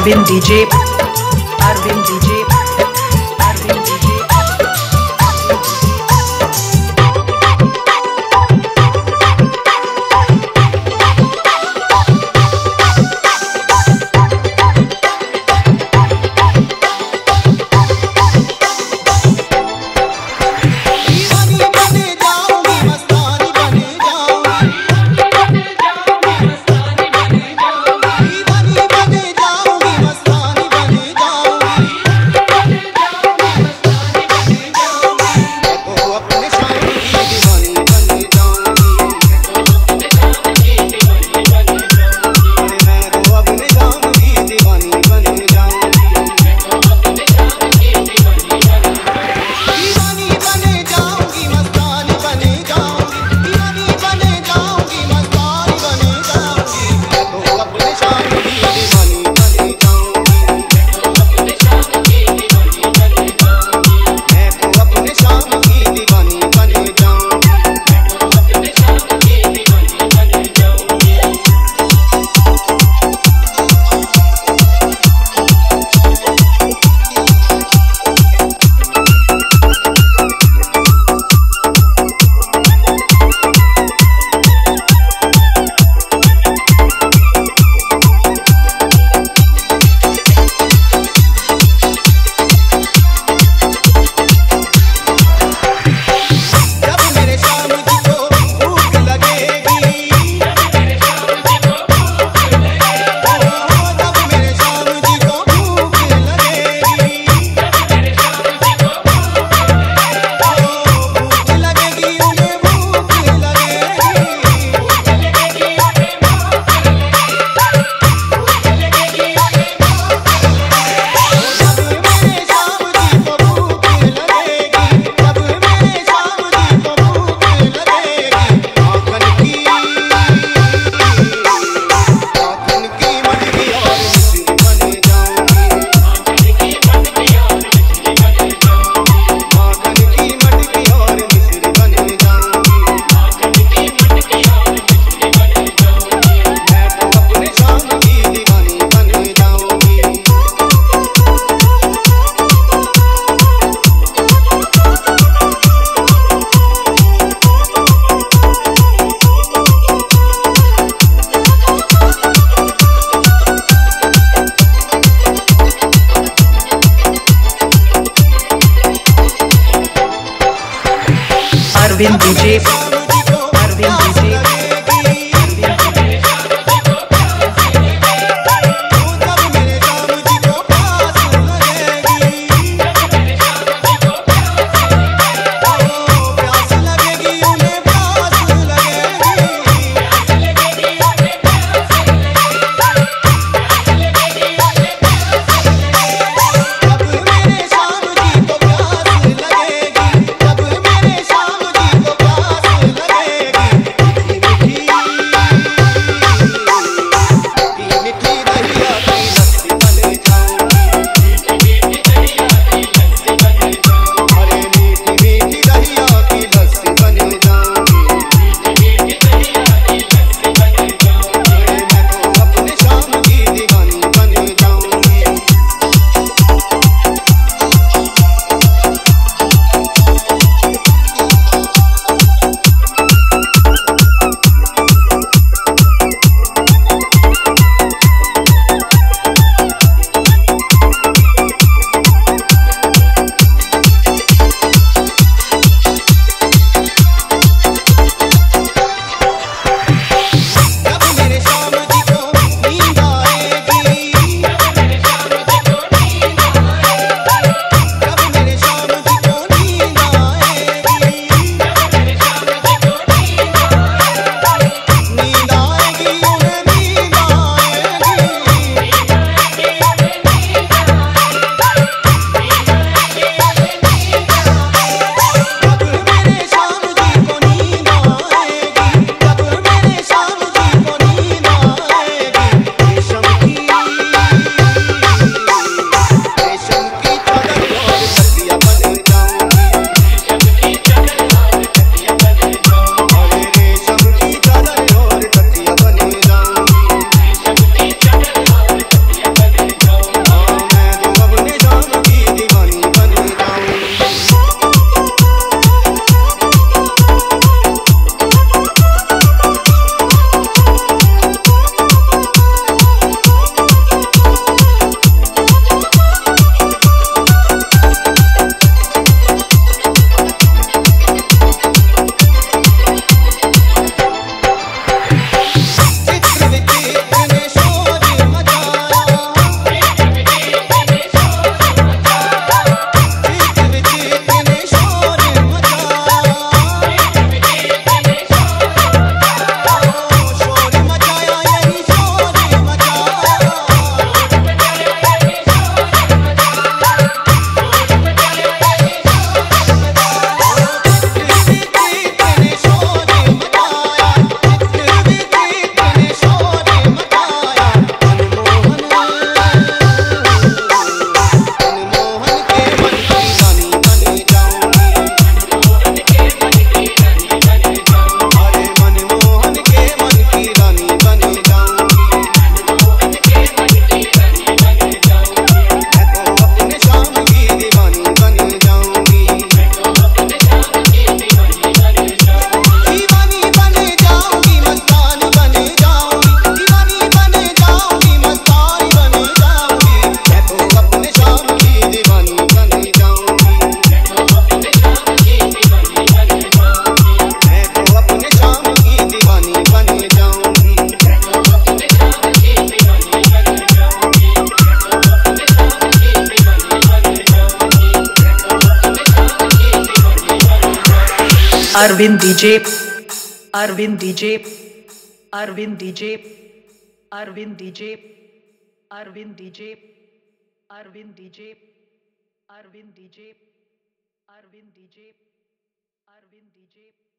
Arvind DJ Arvind DJ Arvind DJ Arvind DJ Arvind DJ Arvind DJ Arvind DJ Arvind DJ Arvind DJ Arvind DJ Arvind DJ Arvind DJ